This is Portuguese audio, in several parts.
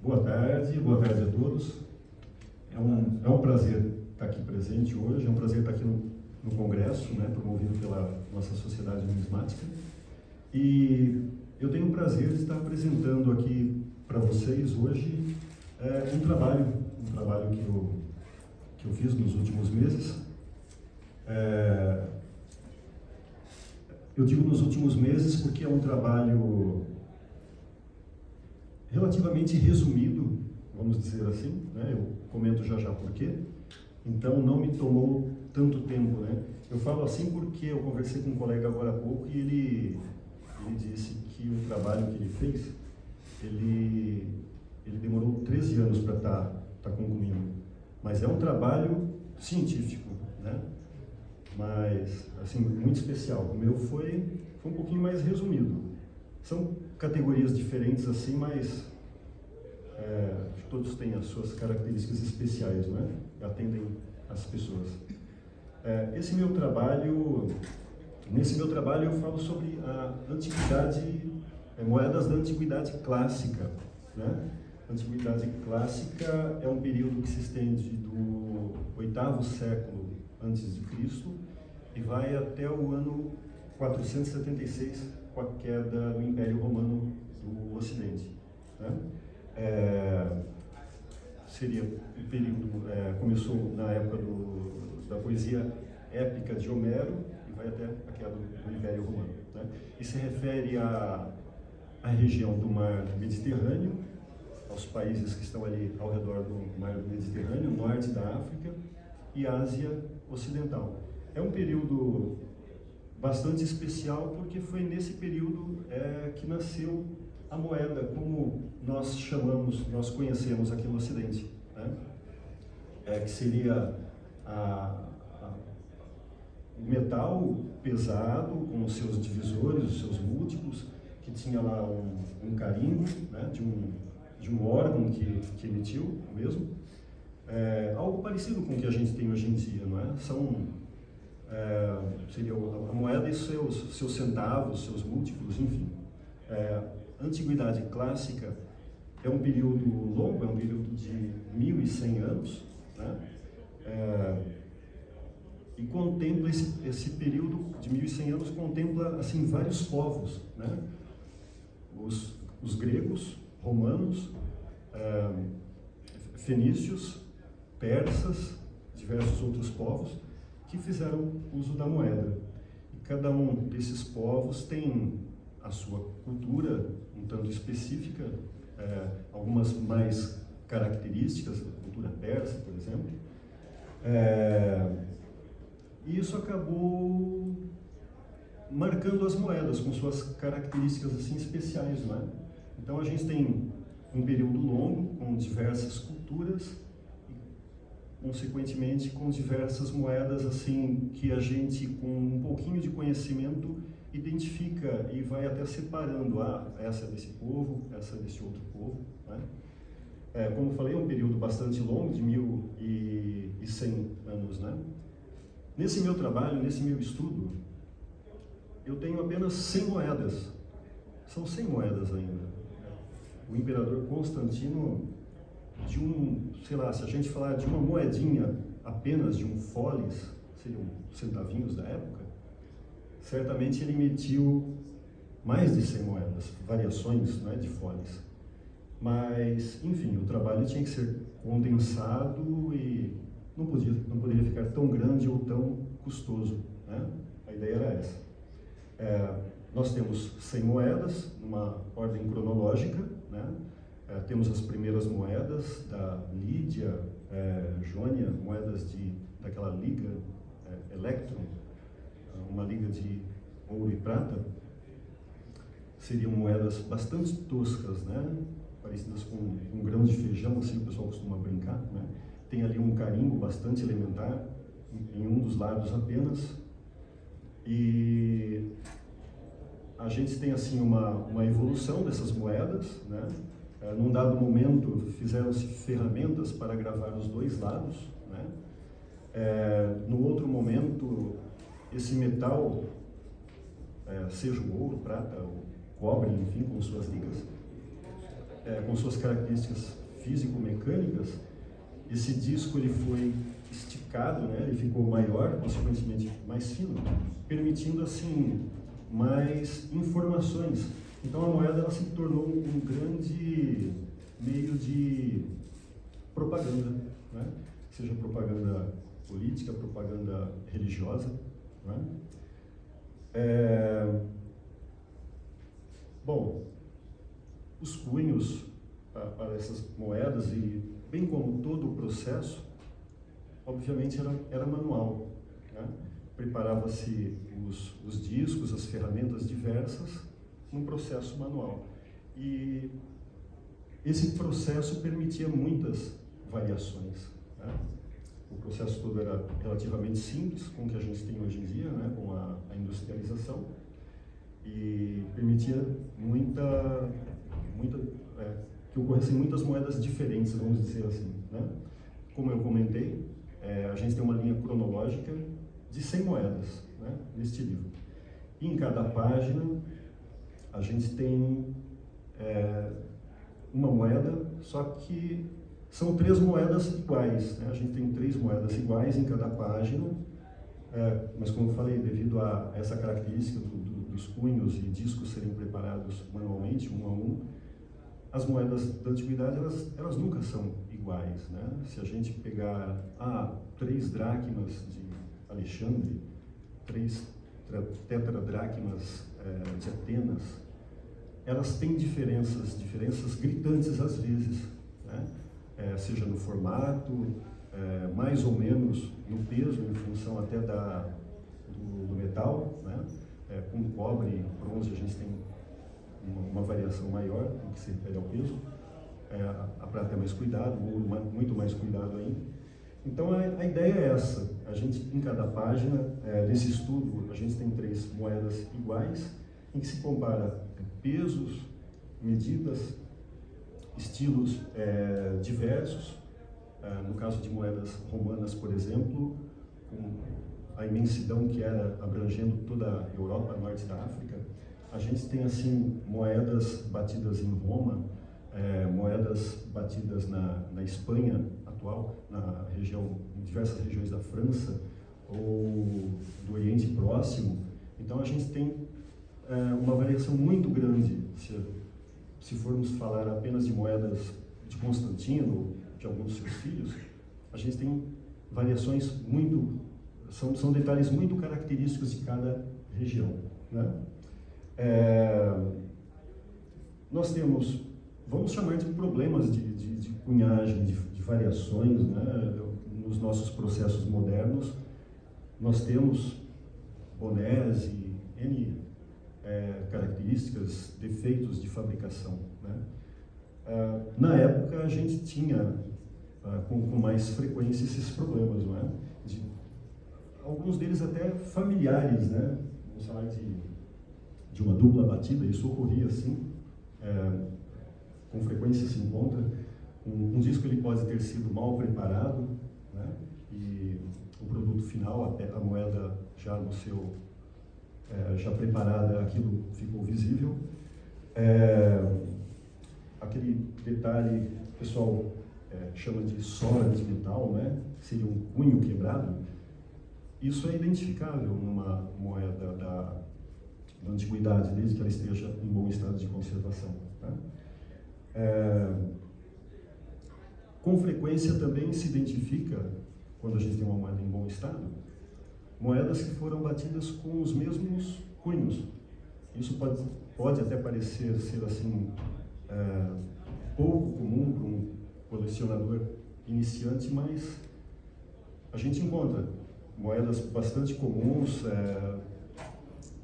Boa tarde, boa tarde a todos. É um, é um prazer estar aqui presente hoje, é um prazer estar aqui no, no Congresso, né, promovido pela nossa Sociedade Numismática. E eu tenho o prazer de estar apresentando aqui para vocês hoje é, um trabalho, um trabalho que eu, que eu fiz nos últimos meses. É, eu digo nos últimos meses porque é um trabalho relativamente resumido, vamos dizer assim, né? eu comento já já por quê. Então não me tomou tanto tempo, né? Eu falo assim porque eu conversei com um colega agora há pouco e ele, ele disse que o trabalho que ele fez, ele, ele demorou 13 anos para estar tá, tá concluindo. Mas é um trabalho científico, né? Mas, assim, muito especial. O meu foi, foi um pouquinho mais resumido. São categorias diferentes assim, mas é, todos têm as suas características especiais, né? Atendem as pessoas. É, esse meu trabalho, nesse meu trabalho eu falo sobre a antiguidade, é, moedas da antiguidade clássica, né? antiguidade clássica é um período que se estende do oitavo século antes de Cristo e vai até o ano 476 com a queda do Império Romano do Ocidente. Né? É, seria o período, é, começou na época do, da poesia épica de Homero e vai até a queda do, Império Romano. Né? E se refere à, à região do Mar Mediterrâneo, aos países que estão ali ao redor do Mar Mediterrâneo, norte da África e Ásia Ocidental. É um período bastante especial porque foi nesse período é, que nasceu a moeda, como nós chamamos, nós conhecemos aqui no Ocidente, né? é, que seria a, a, o metal pesado com os seus divisores, os seus múltiplos, que tinha lá um, um carimbo né, de, um, de um órgão que, que emitiu mesmo, é, algo parecido com o que a gente tem hoje em dia, não é? São é, seria a moeda e seus, seus centavos, seus múltiplos, enfim. É, antiguidade clássica é um período longo, é um período de 1100 anos, né? É, e contempla esse, esse período de 1100 anos contempla assim vários povos, né? Os, os gregos, romanos, é, fenícios, persas, diversos outros povos que fizeram uso da moeda. E cada um desses povos tem a sua cultura um tanto específica, é, algumas mais características, a cultura persa, por exemplo. É, e isso acabou marcando as moedas com suas características assim especiais, não é? Então a gente tem um período longo com diversas culturas consequentemente com diversas moedas assim que a gente com um pouquinho de conhecimento identifica e vai até separando ah essa é desse povo essa é desse outro povo né? é, como falei é um período bastante longo de mil e, e cem anos né? Nesse meu trabalho nesse meu estudo eu tenho apenas 100 moedas. São 100 moedas ainda. O imperador Constantino de um, sei lá, se a gente falar de uma moedinha apenas de um foles, seriam centavinhos da época, certamente ele emitiu mais de 100 moedas, variações né, de foles. Mas, enfim, o trabalho tinha que ser condensado e não, podia, não poderia ficar tão grande ou tão custoso. Né? A ideia era essa. É, nós temos 100 moedas, numa ordem cronológica, né? É, temos as primeiras moedas da Lídia, é, Jônia, moedas de, daquela liga é, uma liga de ouro e prata. Seriam moedas bastante toscas, né? parecidas com um grão de feijão, assim o pessoal costuma brincar. Né? Tem ali um carimbo bastante elementar, em um dos lados apenas. E a gente tem assim uma, uma evolução dessas moedas, né? É, num dado momento, fizeram-se ferramentas para gravar os dois lados. Né? É, no outro momento, esse metal, é, seja o ouro, prata, o cobre, enfim, com suas ligas, é, com suas características físico-mecânicas, esse disco ele foi esticado, né? ele ficou maior, consequentemente mais fino, permitindo assim mais informações. Então a moeda ela se tornou um grande meio de propaganda, né? seja propaganda política, propaganda religiosa. Né? É... Bom, os cunhos para essas moedas e bem como todo o processo, obviamente era, era manual. Né? Preparava-se os, os discos, as ferramentas diversas, num processo manual. E esse processo permitia muitas variações. Né? O processo todo era relativamente simples, com o que a gente tem hoje em dia, né? com a, a industrialização, e permitia muita, muita é, que ocorressem muitas moedas diferentes, vamos dizer assim. Né? Como eu comentei, é, a gente tem uma linha cronológica de 100 moedas né, neste livro. E em cada página, a gente tem é, uma moeda, só que são três moedas iguais. Né? A gente tem três moedas iguais em cada página, é, mas como eu falei, devido a essa característica do, do, dos cunhos e discos serem preparados manualmente, um a um, as moedas da antiguidade elas, elas nunca são iguais, né? Se a gente pegar ah, três dracmas de Alexandre, três tetradracmas é, de Atenas, elas têm diferenças, diferenças gritantes às vezes, né? É, seja no formato, é, mais ou menos no peso, em função até da, do, do metal, né? Com cobre bronze a gente tem uma, uma variação maior no que se refere ao peso. A prata é mais cuidado, ouro muito mais cuidado ainda. Então a, a, ideia é essa. A gente, em cada página é, desse estudo, a gente tem três moedas iguais, em que se compara é, pesos, medidas, estilos é, diversos. É, no caso de moedas romanas, por exemplo, com a imensidão que era abrangendo toda a Europa, norte da África, a gente tem assim moedas batidas em Roma, é, moedas batidas na, na Espanha atual, na região, em diversas regiões da França ou do Oriente Próximo. Então a gente tem é, uma variação muito grande. Se, se formos falar apenas de moedas de Constantino, de alguns de seus filhos, a gente tem variações muito, são, são detalhes muito característicos de cada região. Né? É, nós temos, vamos chamar de problemas de, de, de cunhagem, de, variações né, nos nossos processos modernos. Nós temos bonés e N é, características, defeitos de fabricação. Né? É, na época, a gente tinha é, com, com, mais frequência esses problemas, não é? De, alguns deles até familiares, né? Vamos falar de de uma dupla batida, isso ocorria assim, é, com frequência se encontra. Um, um, disco ele pode ter sido mal preparado, né? e o produto final, a, a moeda já no seu, é, já preparada, aquilo ficou visível. É, aquele detalhe, o pessoal é, chama de sola de metal, né? seria um cunho quebrado, isso é identificável numa moeda da da antiguidade, desde que ela esteja em bom estado de conservação. Tá? É, com frequência também se identifica, quando a gente tem uma moeda em bom estado, moedas que foram batidas com os mesmos cunhos. Isso pode, pode até parecer ser assim é, pouco comum para um colecionador iniciante, mas a gente encontra moedas bastante comuns, é,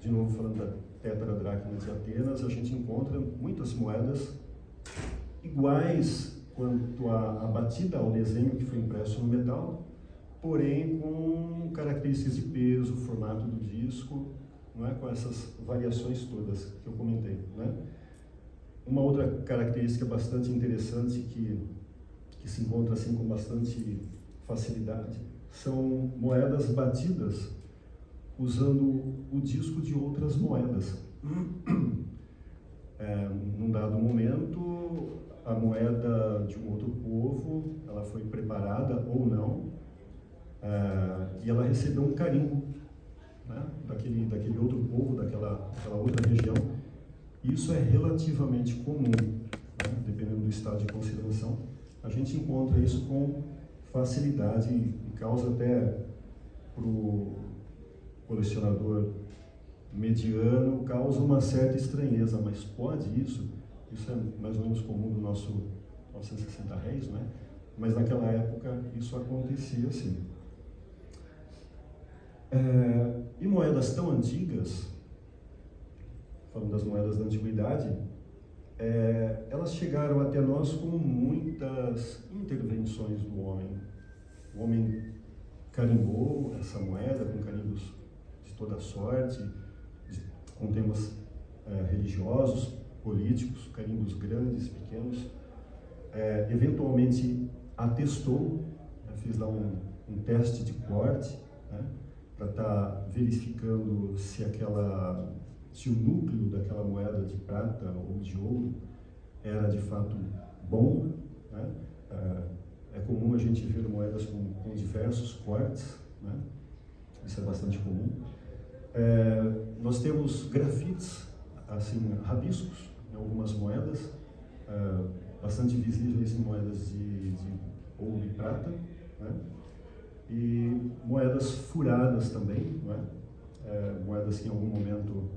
de novo falando da tetradracma de Atenas, a gente encontra muitas moedas iguais quanto à, batida ao desenho que foi impresso no metal, porém com características de peso, formato do disco, não é? com essas variações todas que eu comentei. Né? Uma outra característica bastante interessante que, que se encontra assim com bastante facilidade são moedas batidas usando o disco de outras moedas. É, num dado momento, a moeda de um outro povo, ela foi preparada ou não, é, e ela recebeu um carimbo né, daquele, daquele outro povo, daquela, daquela outra região. Isso é relativamente comum, né, dependendo do estado de consideração. A gente encontra isso com facilidade e causa até para o colecionador mediano, causa uma certa estranheza, mas pode isso? Isso é mais ou menos comum do nosso 960 réis, né? Mas naquela época isso acontecia assim. É, e moedas tão antigas, falando das moedas da antiguidade, é, elas chegaram até nós com muitas intervenções do homem. O homem carimbou essa moeda com carimbos de toda sorte, de, com temas é, religiosos, políticos, carimbos grandes, pequenos. É, eventualmente atestou, né, fiz lá um, um, teste de corte, né, para estar tá verificando se aquela, se o núcleo daquela moeda de prata ou de ouro era de fato bom. Né, é, é comum a gente ver moedas com, com diversos cortes, né? isso é bastante comum. É, nós temos grafites, assim, rabiscos algumas moedas, é, bastante visíveis moedas de, de ouro e prata, né? e moedas furadas também, né? é, moedas que em algum momento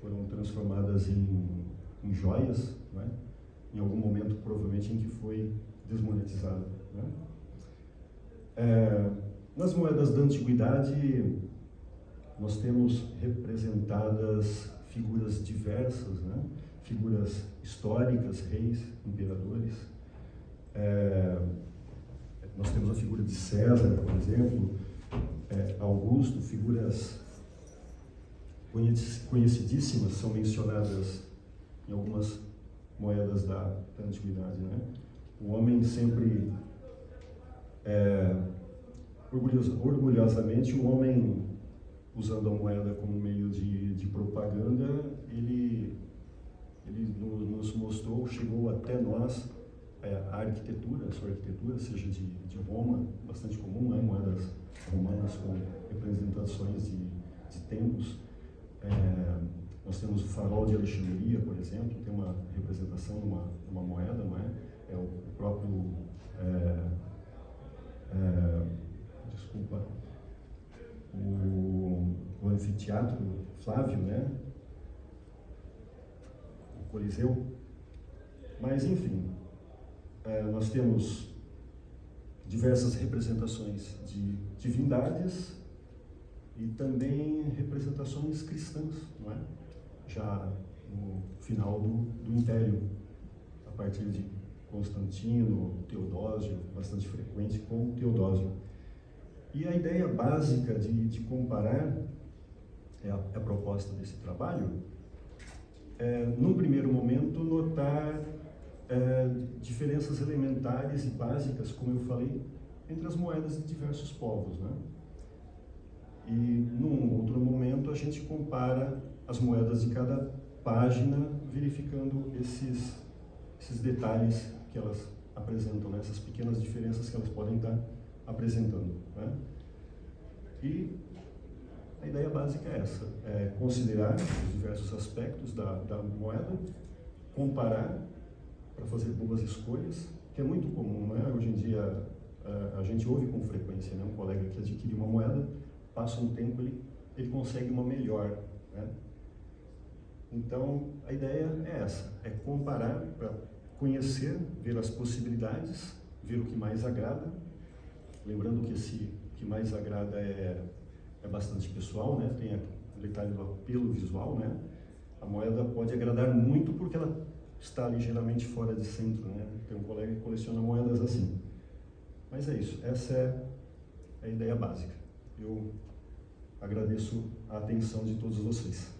foram transformadas em, em joias, né? em algum momento provavelmente em que foi desmonetizada. É, nas moedas da antiguidade, nós temos representadas figuras diversas, né? Figuras históricas, reis, imperadores. É, nós temos a figura de César, por exemplo, é, Augusto, figuras conhecidíssimas são mencionadas em algumas moedas da, da antiguidade. Né? O homem sempre, é, orgulhosamente, o homem, usando a moeda como meio de, de propaganda, mostrou, chegou até nós é, a arquitetura, a sua arquitetura, seja de, de Roma, bastante comum, né? moedas romanas com representações de, de tempos. É, nós temos o farol de Alexandria, por exemplo, tem uma representação de uma, uma moeda, não é? É o próprio, é, é, desculpa, o, o, anfiteatro Flávio, né? O Coliseu. Mas, enfim, é, nós temos diversas representações de divindades e também representações cristãs, não é? Já no final do, do Império, a partir de Constantino, Teodósio, bastante frequente com Teodósio. E a ideia básica de, de comparar é a, é a, proposta desse trabalho, é, num primeiro momento, notar é, diferenças elementares e básicas, como eu falei, entre as moedas de diversos povos. Né? E num outro momento, a gente compara as moedas de cada página, verificando esses, esses detalhes que elas apresentam, né? essas pequenas diferenças que elas podem estar apresentando. Né? E a ideia básica é essa, é considerar os diversos aspectos da, da moeda, comparar para fazer boas escolhas, que é muito comum, né? Hoje em dia a, a gente ouve com frequência, né? Um colega que adquire uma moeda, passa um tempo ele ele consegue uma melhor, né? Então a ideia é essa, é comparar para conhecer, ver as possibilidades, ver o que mais agrada. Lembrando que esse que mais agrada é, é bastante pessoal, né? tem o detalhe do apelo visual. Né? A moeda pode agradar muito porque ela está ligeiramente fora de centro. Né? Tem um colega que coleciona moedas assim. Mas é isso, essa é a ideia básica. Eu agradeço a atenção de todos vocês.